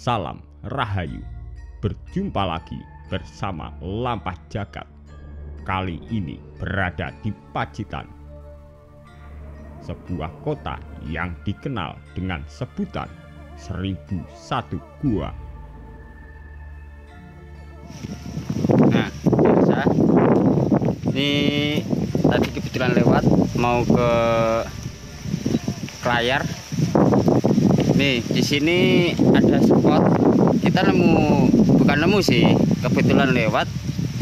Salam Rahayu. Berjumpa lagi bersama Lampah Jagat. Kali ini berada di Pacitan. Sebuah kota yang dikenal dengan sebutan 1001 Gua. Nah, biasa. Ini tadi kebetulan lewat mau ke Klayar. Nih, di sini ada spot. Kita nemu bukan nemu sih, kebetulan lewat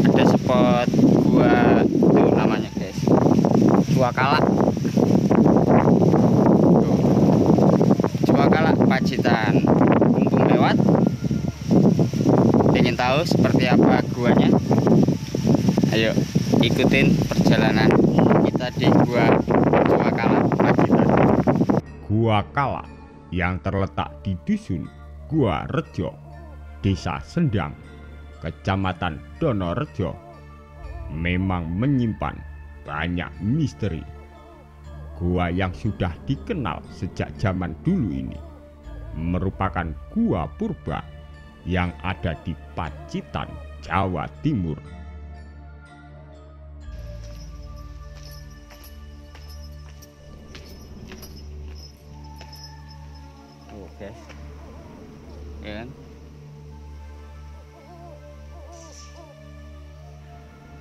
ada spot gua itu namanya, guys. Tuh. Gua Kalak Pacitan. Mumpung lewat ingin tahu seperti apa guanya ayo ikutin perjalanan kita di gua Gua Kala Pacitan Gua Kala yang terletak di dusun Gua Rejo, Desa Sendang, Kecamatan Donorejo, memang menyimpan banyak misteri. Gua yang sudah dikenal sejak zaman dulu ini merupakan gua purba yang ada di Pacitan, Jawa Timur.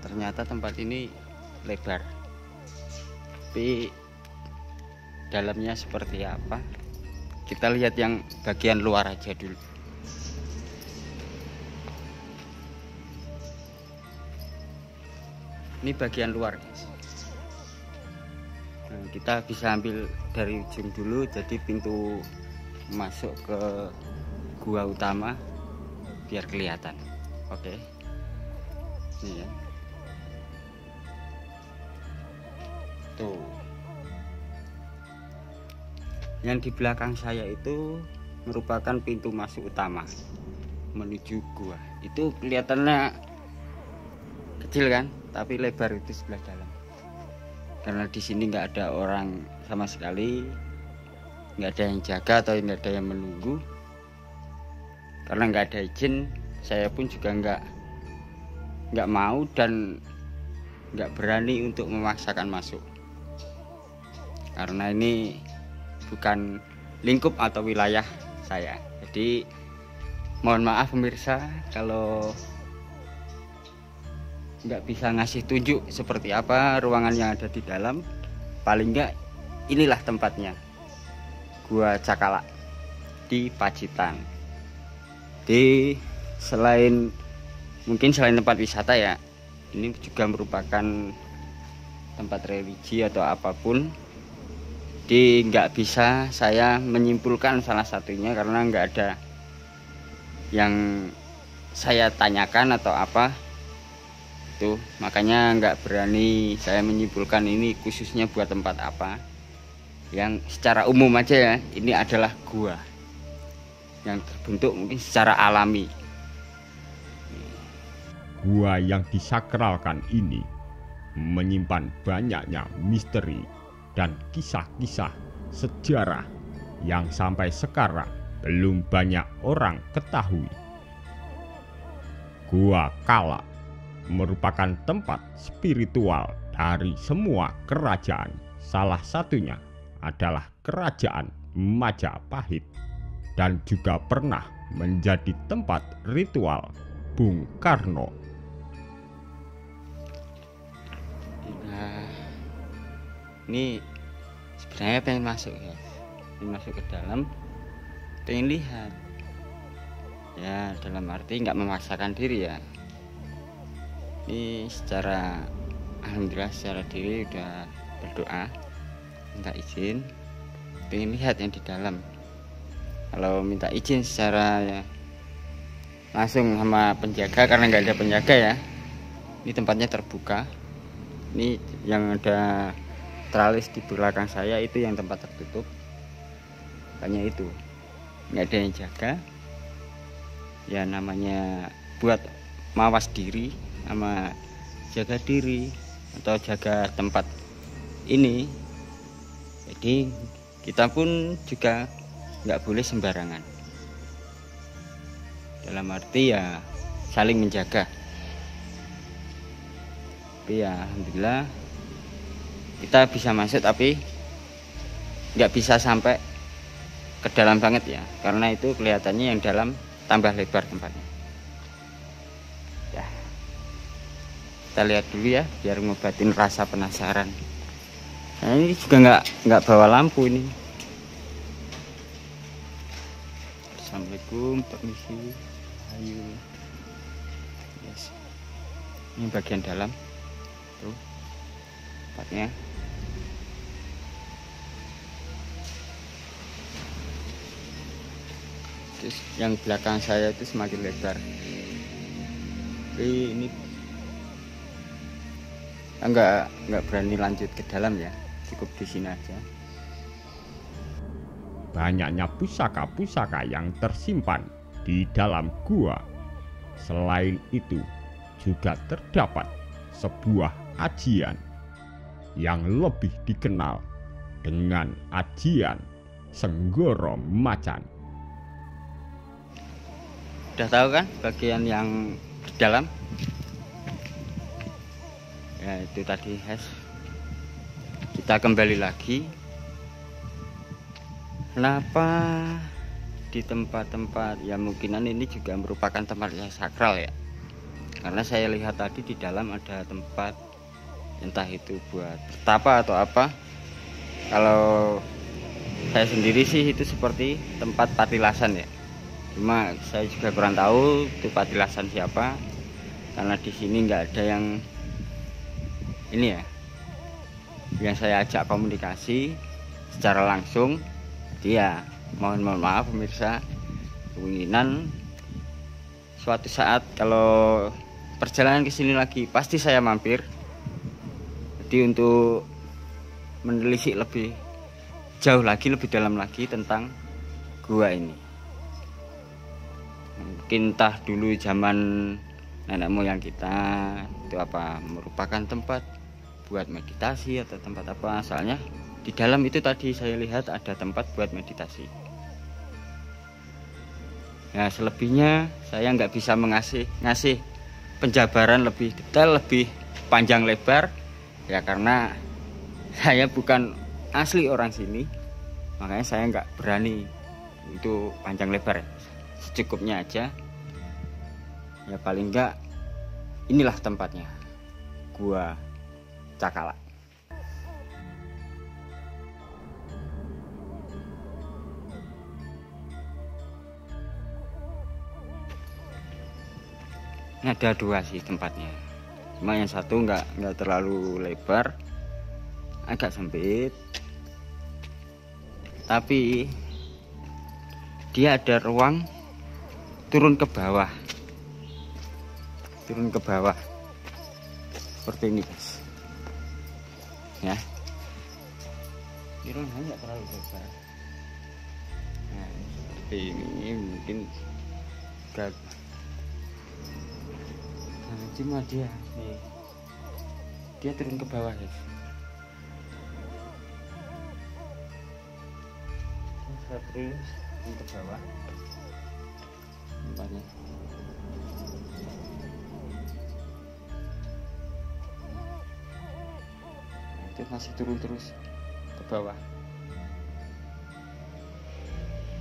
Ternyata tempat ini lebar. Tapi dalamnya seperti apa? Kita lihat yang bagian luar aja dulu. Ini bagian luar Nah, kita bisa ambil dari ujung dulu jadi pintu masuk ke gua utama biar kelihatan. Oke. Ini ya tuh yang di belakang saya itu merupakan pintu masuk utama menuju gua. Itu kelihatannya kecil kan tapi lebar itu sebelah dalam. Karena di sini nggak ada orang sama sekali nggak ada yang jaga atau nggak ada yang menunggu. Karena nggak ada izin saya pun juga nggak nggak mau dan nggak berani untuk memaksakan masuk karena ini bukan lingkup atau wilayah saya. Jadi mohon maaf pemirsa kalau nggak bisa ngasih tunjuk seperti apa ruangan yang ada di dalam paling nggak inilah tempatnya. Gua Cakala di Pacitan. Di selain mungkin selain tempat wisata ya ini juga merupakan tempat religi atau apa pun di nggak bisa saya menyimpulkan salah satunya karena nggak ada yang saya tanyakan atau apa. Itu makanya nggak berani saya menyimpulkan ini khususnya buat tempat apa. Yang secara umum aja ya ini adalah gua. Yang terbentuk mungkin secara alami. Gua yang disakralkan ini menyimpan banyaknya misteri dan kisah-kisah sejarah yang sampai sekarang belum banyak orang ketahui. Gua Kala merupakan tempat spiritual dari semua kerajaan. Salah satunya adalah kerajaan Majapahit dan juga pernah menjadi tempat ritual Bung Karno. Ini sebenarnya pengen masuk ya. Pengen masuk ke dalam pengen lihat. Ya dalam arti nggak memaksakan diri ya. Ini secara alhamdulillah secara diri udah berdoa minta izin. Pengen lihat yang di dalam. Kalau minta izin secara ya langsung sama penjaga karena nggak ada penjaga ya. Ini tempatnya terbuka. Ini yang ada tralis di belakang saya itu yang tempat tertutup. Hanya itu. Nggak ada yang jaga. Ya namanya buat mawas diri sama jaga diri atau jaga tempat ini. Jadi kita pun juga nggak boleh sembarangan. Dalam arti ya saling menjaga. Tapi ya alhamdulillah kita bisa masuk tapi nggak bisa sampai ke dalam banget ya. Karena itu kelihatannya yang dalam tambah lebar tempatnya. Ya. Kita lihat dulu ya biar ngobatin rasa penasaran. Nah ini juga nggak nggak bawa lampu ini. Assalamualaikum permisi ayo. Yes. ini bagian dalam. Tuh tempatnya terus yang belakang saya itu semakin lebar ini enggak enggak berani lanjut ke dalam ya cukup di sini aja banyaknya pusaka-pusaka yang tersimpan di dalam gua. Selain itu, juga terdapat sebuah ajian yang lebih dikenal dengan ajian Senggoro Macan. Udah tahu kan bagian yang di dalam? Ya itu tadi has. Kita kembali lagi. Kenapa di tempat-tempat ya mungkinan ini juga merupakan tempat yang sakral ya? Karena saya lihat tadi di dalam ada tempat entah itu buat bertapa atau apa. Kalau saya sendiri sih itu seperti tempat patilasan ya cuma saya juga kurang tahu itu patilasan siapa karena di sini nggak ada yang ini ya yang saya ajak komunikasi secara langsung. Dia mohon mohon maaf pemirsa keinginan. Suatu saat kalau perjalanan ke sini lagi pasti saya mampir. Jadi untuk menelisik lebih jauh lagi lebih dalam lagi tentang gua ini mungkin entah dulu zaman nenek moyang kita itu apa merupakan tempat buat meditasi atau tempat apa. Asalnya di dalam itu tadi saya lihat ada tempat buat meditasi. Nah selebihnya saya nggak bisa mengasih ngasih penjabaran lebih detail lebih panjang lebar. Ya karena saya bukan asli orang sini makanya saya nggak berani itu panjang lebar secukupnya aja. Ya paling nggak inilah tempatnya. Gua cakala. Ini ada dua sih tempatnya. Cuma yang satu nggak nggak terlalu lebar agak sempit. Tapi dia ada ruang turun ke bawah. Turun ke bawah. Seperti ini guys ya. Ruangnya nggak terlalu lebar nah seperti ini mungkin gak nah, cuma dia. Nih. Dia turun ke bawah guys. Terus ke bawah tempatnya. Itu masih turun terus. Ke bawah.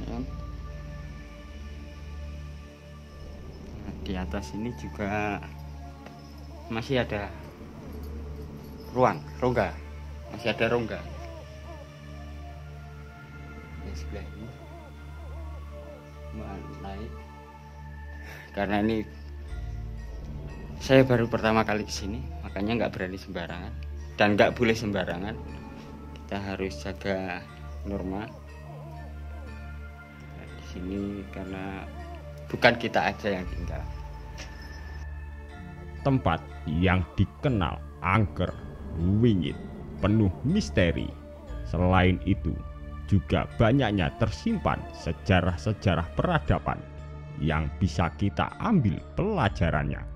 Ya. nah, di atas ini juga masih ada ruang rongga. Masih ada rongga. Sebelah ini. Naik karena ini saya baru pertama kali ke sini makanya nggak berani sembarangan. Dan nggak boleh sembarangan. Kita harus jaga norma. Nah, di sini karena bukan kita aja yang tinggal. Tempat yang dikenal angker, wingit, penuh misteri. Selain itu, juga banyaknya tersimpan sejarah-sejarah peradaban yang bisa kita ambil pelajarannya